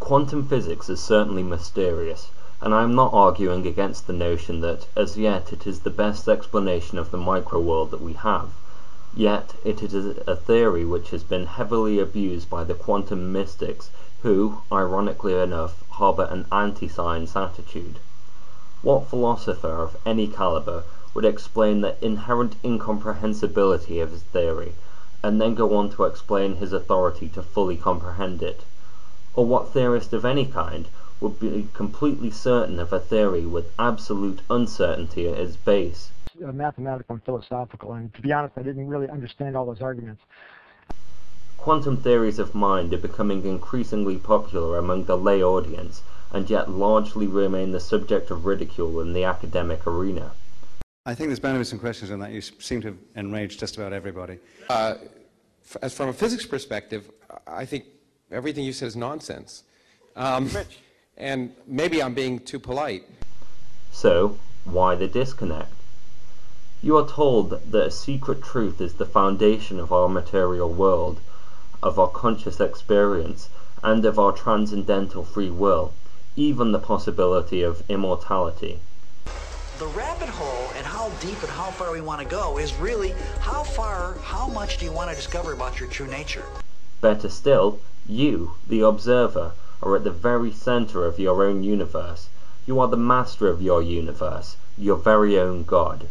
Quantum physics is certainly mysterious, and I am not arguing against the notion that as yet it is the best explanation of the micro world that we have. Yet it is a theory which has been heavily abused by the quantum mystics who, ironically enough, harbour an anti-science attitude. What philosopher of any calibre would explain the inherent incomprehensibility of his theory, and then go on to explain his authority to fully comprehend it? Or what theorist of any kind would be completely certain of a theory with absolute uncertainty at its base? uh, mathematical and philosophical. And to be honest, I didn't really understand all those arguments. Quantum theories of mind are becoming increasingly popular among the lay audience, and yet largely remain the subject of ridicule in the academic arena. I think there's bound to be some questions on that. You seem to have enraged just about everybody. Uh, as from a physics perspective, I think everything you said is nonsense. Um, and maybe I'm being too polite. So, why the disconnect? You are told that a secret truth is the foundation of our material world, of our conscious experience, and of our transcendental free will, even the possibility of immortality. The rabbit hole and how deep and how far we want to go is really how far, how much do you want to discover about your true nature? Better still, you, the observer, are at the very center of your own universe. You are the master of your universe, your very own God.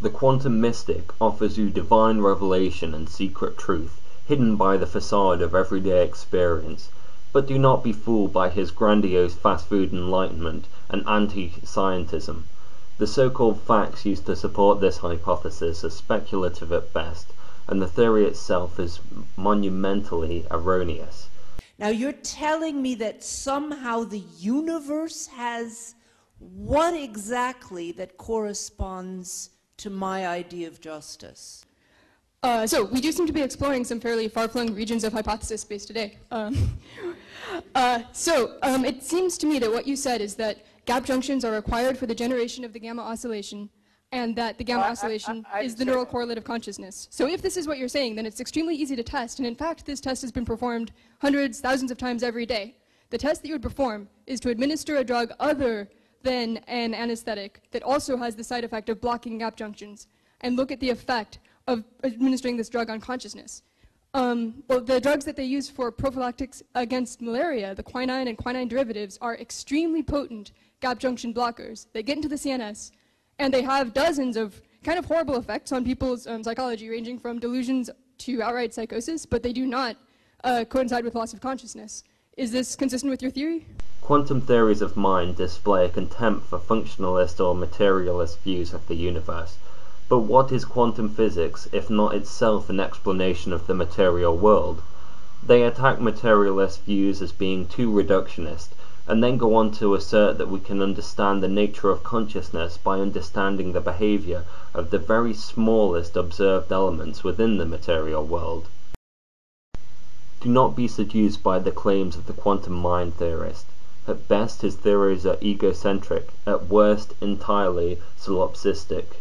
The quantum mystic offers you divine revelation and secret truth, hidden by the facade of everyday experience. But do not be fooled by his grandiose fast food enlightenment and anti-scientism. The so-called facts used to support this hypothesis are speculative at best, and the theory itself is monumentally erroneous. Now you're telling me that somehow the universe has what exactly that corresponds to my idea of justice? Uh, so we do seem to be exploring some fairly far-flung regions of hypothesis space today. Um, uh, so um, it seems to me that what you said is that gap junctions are required for the generation of the gamma oscillation and that the gamma Well, oscillation I- I is the neural correlate of consciousness. So if this is what you're saying, then it's extremely easy to test, and in fact, this test has been performed hundreds, thousands of times every day. The test that you would perform is to administer a drug other than an anesthetic that also has the side effect of blocking gap junctions, and look at the effect of administering this drug on consciousness. Um, well, the drugs that they use for prophylactics against malaria, the quinine and quinine derivatives, are extremely potent gap junction blockers. They get into the CNS, and they have dozens of kind of horrible effects on people's um, psychology, ranging from delusions to outright psychosis, but they do not uh, coincide with loss of consciousness. Is this consistent with your theory? Quantum theories of mind display a contempt for functionalist or materialist views of the universe. But what is quantum physics if not itself an explanation of the material world? They attack materialist views as being too reductionist, and then go on to assert that we can understand the nature of consciousness by understanding the behavior of the very smallest observed elements within the material world. Do not be seduced by the claims of the quantum mind theorist. At best his theories are egocentric, at worst entirely solipsistic.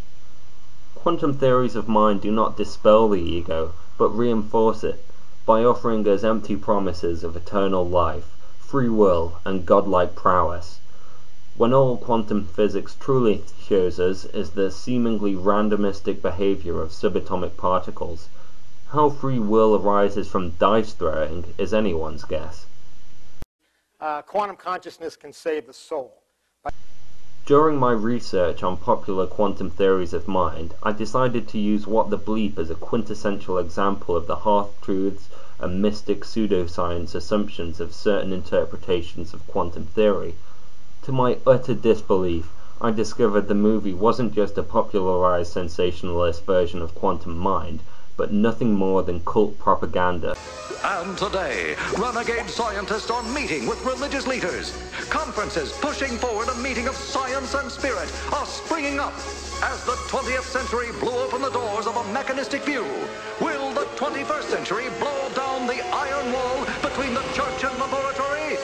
Quantum theories of mind do not dispel the ego, but reinforce it, by offering us empty promises of eternal life, free will, and godlike prowess. When all quantum physics truly shows us is the seemingly randomistic behavior of subatomic particles, how free will arises from dice throwing is anyone's guess. Uh, quantum consciousness can save the soul. During my research on popular quantum theories of mind, I decided to use What the Bleep as a quintessential example of the half-truths and mystic pseudoscience assumptions of certain interpretations of quantum theory. To my utter disbelief, I discovered the movie wasn't just a popularized sensationalist version of Quantum Mind, but nothing more than cult propaganda. And today, renegade scientists are meeting with religious leaders. Conferences pushing forward a meeting of science and spirit are springing up. As the 20th century blew open the doors of a mechanistic view, will the 21st century blow down the iron wall between the church and laboratory?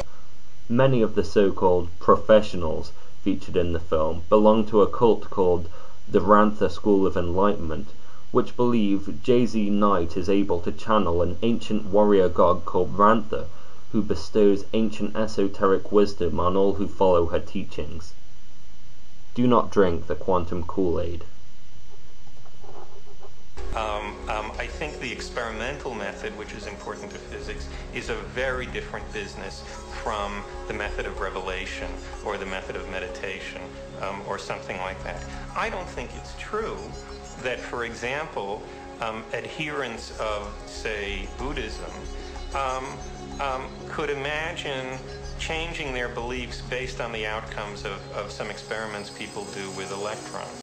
Many of the so-called professionals featured in the film belong to a cult called the Ramtha School of Enlightenment, which believe JZ Knight is able to channel an ancient warrior god called Ramtha, who bestows ancient esoteric wisdom on all who follow her teachings. Do not drink the quantum Kool-Aid. Um, um, think the experimental method, which is important to physics, is a very different business from the method of revelation or the method of meditation um, or something like that. I don't think it's true that, for example, um, adherents of, say, Buddhism um, um, could imagine changing their beliefs based on the outcomes of, of some experiments people do with electrons.